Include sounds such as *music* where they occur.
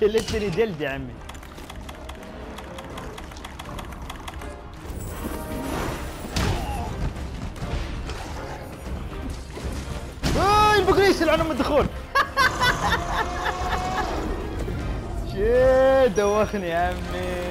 شلتني جلد يا عمي. البقريس البقريش يلعنهم الدخول. *laughs* شي دوخني يا عمي.